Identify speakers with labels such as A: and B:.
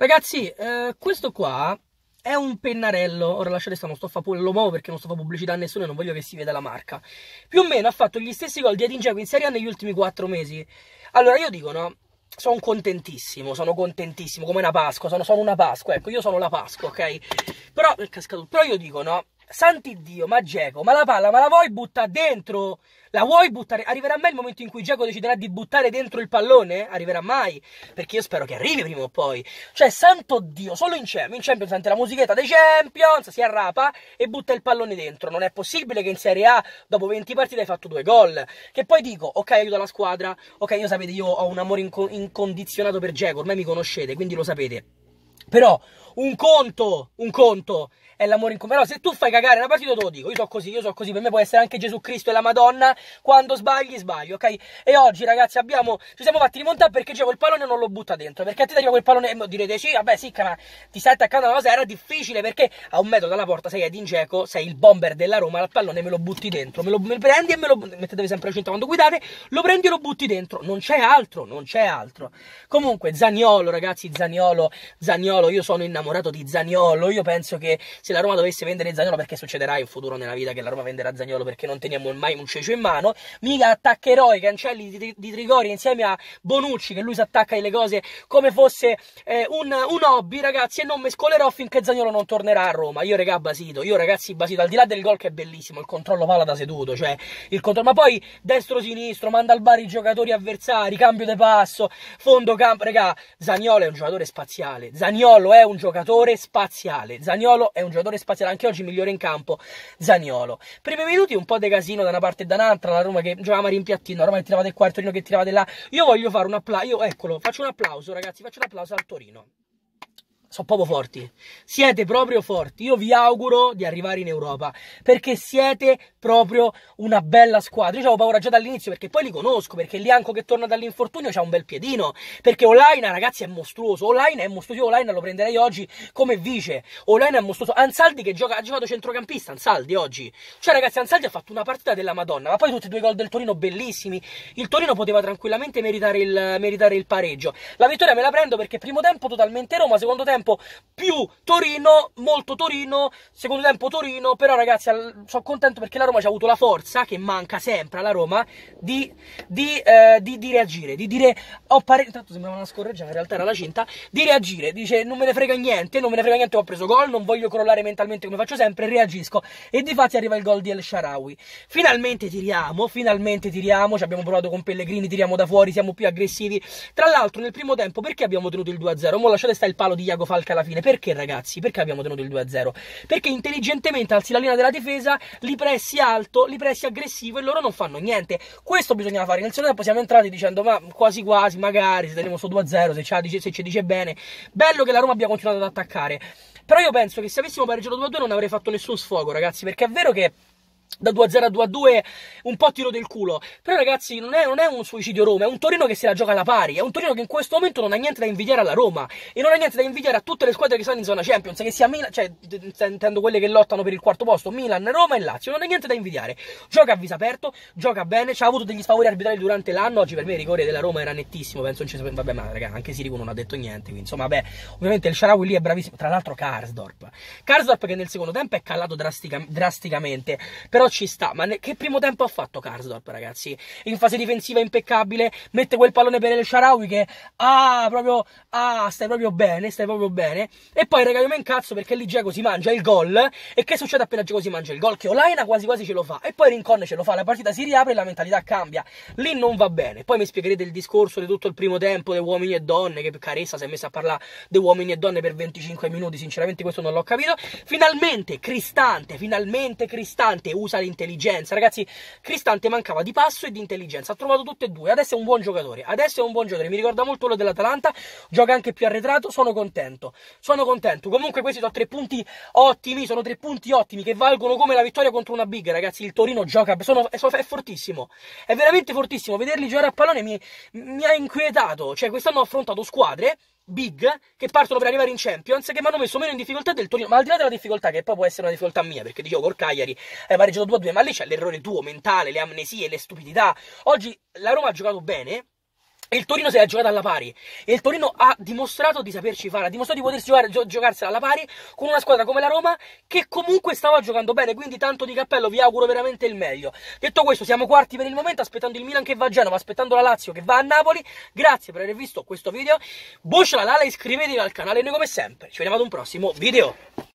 A: Ragazzi, eh, questo qua è un pennarello. Ora lasciate stare, non sto a fare lo muovo perché non sto a fare pubblicità a nessuno e non voglio che si veda la marca. Più o meno ha fatto gli stessi gol di Edin Dzeko in Serie A negli ultimi 4 mesi. Allora io dico, no? Sono contentissimo, sono contentissimo, come una Pasqua, sono, sono una Pasqua, ecco, io sono la Pasqua, ok? Però, però io dico, no? Santi Dio, ma Geco, ma la palla, ma la vuoi buttare dentro? La vuoi buttare? Arriverà mai il momento in cui Geco deciderà di buttare dentro il pallone? Arriverà mai? Perché io spero che arrivi prima o poi. Cioè, santo Dio, solo in Champions, in Champions sente la musichetta dei Champions, si arrapa e butta il pallone dentro. Non è possibile che in Serie A, dopo 20 partite, hai fatto due gol. Che poi dico, ok, aiuto la squadra, ok, io sapete, io ho un amore inco incondizionato per Geco, ormai mi conoscete, quindi lo sapete. Però, un conto, un conto. È l'amore in comune. Però se tu fai cagare una partita te lo dico, io so così, io so così, per me può essere anche Gesù Cristo e la Madonna, quando sbagli, sbagli, ok? E oggi ragazzi abbiamo, ci siamo fatti rimontare perché c'è quel pallone non lo butta dentro, perché a te arriva quel pallone, e direte sì, vabbè sì, ma ti stai attaccando a una cosa, era difficile perché a un metro dalla porta sei Edin Dzeko, sei il bomber della Roma, il pallone me lo butti dentro, me lo, me prendi e me lo, mettetevi sempre la cinta quando guidate, lo prendi e lo butti dentro, non c'è altro, non c'è altro. Comunque Zaniolo ragazzi, Zaniolo, Zaniolo, io sono innamorato di Zaniolo, io penso che se la Roma dovesse vendere vendere Zagnolo perché succederà in futuro nella vita che la Roma venderà Zagnolo perché non teniamo mai un cecio in mano. Mica attaccherò i cancelli di, di Trigori insieme a Bonucci che lui si attacca alle cose come fosse eh, un, un, hobby, ragazzi, e non mescolerò finché Zagnolo non tornerà a Roma. Io, regà, basito, io, ragazzi, basito, al di là del gol che è bellissimo, il controllo palla da seduto, cioè il controllo, ma poi destro-sinistro, manda al bar i giocatori avversari, cambio di passo, fondo campo, regà, Zagnolo è un giocatore spaziale, Zagnolo è un giocatore spaziale, Zagnolo è un giocatore spaziale, anche oggi migliore in campo Zaniolo. Primi minuti un po' di casino da una parte e da un'altra, la Roma che giocava rimpiattino, la Roma che tirava del qua, il Torino che tirava di là. Io voglio fare un applauso, io eccolo, faccio un applauso ragazzi, faccio un applauso al Torino sono proprio forti. Siete proprio forti. Io vi auguro di arrivare in Europa perché siete proprio una bella squadra. Io avevo paura già dall'inizio perché poi li conosco. Perché Lianco che torna dall'infortunio c'ha un bel piedino. Perché Olaina, ragazzi, è mostruoso. Olaina è mostruoso. Olaina lo prenderei oggi come vice. Olaina è mostruoso. Ansaldi che gioca, ha giocato centrocampista. Ansaldi oggi. Cioè, ragazzi, Ansaldi ha fatto una partita della Madonna. Ma poi tutti e due gol del Torino bellissimi. Il Torino poteva tranquillamente meritare il, meritare il pareggio. La vittoria me la prendo perché primo tempo totalmente Roma, secondo tempo più Torino, molto Torino, secondo tempo Torino, però ragazzi sono contento perché la Roma ci ha avuto la forza, che manca sempre alla Roma, di, di, eh, di, di reagire, di dire ho parecchio, intanto sembrava una scorreggia, in realtà era la cinta, di reagire, dice non me ne frega niente, non me ne frega niente, ho preso gol, non voglio crollare mentalmente come faccio sempre, reagisco e di fatti arriva il gol di El Sharawi. Finalmente tiriamo, finalmente tiriamo, ci abbiamo provato con Pellegrini, tiriamo da fuori, siamo più aggressivi. Tra l'altro nel primo tempo perché abbiamo tenuto il 2-0? Mo lasciate stare il palo di Iago Falca alla fine. Perché ragazzi? Perché abbiamo tenuto il 2-0? Perché intelligentemente alzi la linea della difesa, li pressi alto, li pressi aggressivo e loro non fanno niente. Questo bisognava fare. Nel secondo tempo siamo entrati dicendo ma quasi quasi, magari se teniamo su 2-0, se, se ci dice bene. Bello che la Roma abbia continuato ad attaccare. Però io penso che se avessimo pareggiato 2-2 non avrei fatto nessun sfogo, ragazzi, perché è vero che da 2-0 a 2-2 un po' tiro del culo. Però ragazzi non è, non è, un suicidio Roma, è un Torino che se la gioca alla pari, è un Torino che in questo momento non ha niente da invidiare alla Roma e non ha niente da invidiare a tutte le squadre che sono in zona Champions, che sia Milan, cioè intendo quelle che lottano per il quarto posto, Milan, Roma e Lazio, non ha niente da invidiare. Gioca a viso aperto, gioca bene, ci ha avuto degli sfavori arbitrali durante l'anno, oggi per me il rigore della Roma era nettissimo, penso non ci sia... Vabbè, ma raga, anche Sirico non ha detto niente, quindi insomma, vabbè, ovviamente il Sharawi lì è bravissimo, tra l'altro Karsdorp. Karsdorp che nel secondo tempo è calato drastica, drasticamente, però ci sta, ma che primo tempo ha fatto Karsdorp, ragazzi? In fase difensiva impeccabile, mette quel pallone per il Sharawi che ah, proprio ah, stai proprio bene, stai proprio bene. E poi raga, io mi incazzo perché lì Giacomo si mangia il gol e che succede appena Giacomo si mangia il gol? Che Olaina quasi quasi ce lo fa e poi Rincon ce lo fa, la partita si riapre e la mentalità cambia. Lì non va bene. Poi mi spiegherete il discorso di tutto il primo tempo dei uomini e donne che Caressa si è messa a parlare dei uomini e donne per 25 minuti, sinceramente questo non l'ho capito. Finalmente Cristante, finalmente Cristante usa l'intelligenza intelligenza. Ragazzi, Cristante mancava di passo e di intelligenza. Ha trovato tutte e due. Adesso è un buon giocatore. Adesso è un buon giocatore. Mi ricorda molto quello dell'Atalanta. Gioca anche più arretrato. Sono contento. Sono contento. Comunque, questi sono tre punti ottimi. Sono tre punti ottimi che valgono come la vittoria contro una big. Ragazzi, il Torino gioca. Sono, è, è fortissimo. È veramente fortissimo. Vederli giocare a pallone mi, mi ha inquietato. Cioè, quest'anno ho affrontato squadre big che partono per arrivare in Champions che mi hanno messo meno in difficoltà del Torino. Ma al di là della difficoltà che poi può essere una difficoltà mia perché dicevo col Cagliari hai pareggiato 2-2 ma lì c'è l'errore tuo mentale le amnesie le stupidità. Oggi la Roma ha giocato bene il Torino se l'ha giocata alla pari. E il Torino ha dimostrato di saperci fare, ha dimostrato di potersi giocare, gio- giocarsela alla pari con una squadra come la Roma che comunque stava giocando bene. Quindi tanto di cappello, vi auguro veramente il meglio. Detto questo, siamo quarti per il momento, aspettando il Milan che va a Genova, aspettando la Lazio che va a Napoli. Grazie per aver visto questo video. Boccia la lala, iscrivetevi al canale noi come sempre ci vediamo ad un prossimo video.